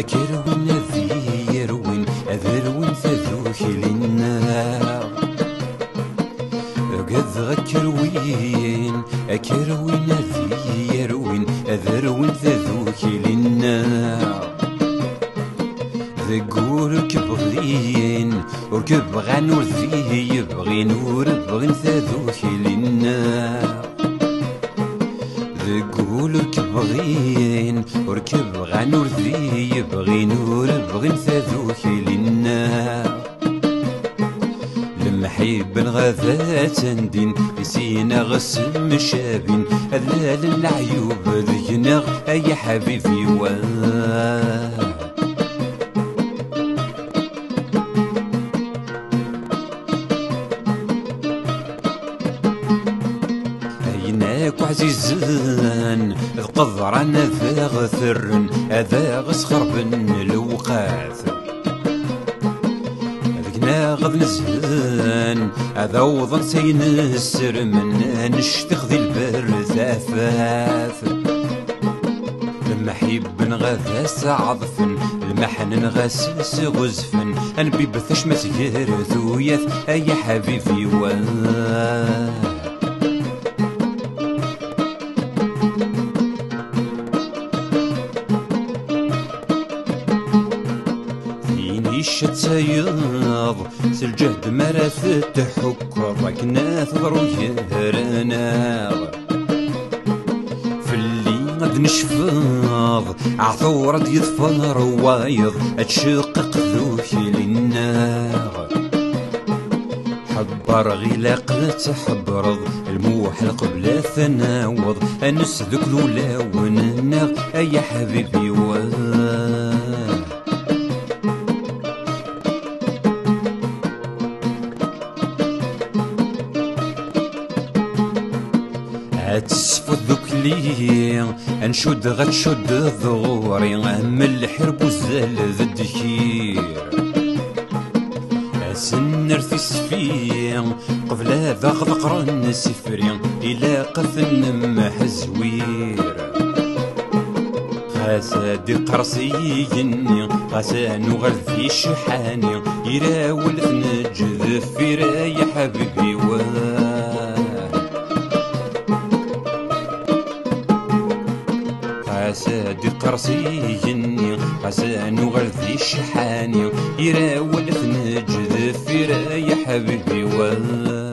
أكروين ذي يروين أذروين ثذوك للنار. قد غكروين أكروين ذي يروين أذروين ثذوك للنار. ذقورك بغين وركب غان ورثيه يبغين وربغين ثذوك للنار. ذقولك بغين وركب غان ورثيه يبغين وربغين ثذوك للنار المحيب الغذاء تندين سينا غسم شابين أذلال العيوب ذينغ أي حبيبي واه عيناك وعزيزان القضران ذا غثر هذا غسخر بن الوقاث. ذقنا غض نزهان هذا وضن سين السر من نشتخ ذي البر ثافاث المحيب غاثا سعضفن المحن غاسس غزفن انبي بثش مسجر ثويث أي حبيبي واه. فيني الشتايض سالجهد مرث تحكر ركنا ثضرو يهرنا في اللي غد نشفاض عثورة يظفر وايض اتشقق ذوكي للنار. حبر غلاق تحبرض الموحل قبل ثناوض أنس ذوك لولا ونناغ أي حبيبي واه هتسفو الذكلي أنشد غتشد الظغوري ام الحرب وزال ذا الدكير أسنر في السفير قبل هذا غذقرن سفري إلى قثن محزوير خاساد قرصيني غسان وغرثي شحاني يراول نجذ في راي حبيبي واه حساد قرصيني حسان وغرذي شحاني يراول نجذ في راي حبيبي واه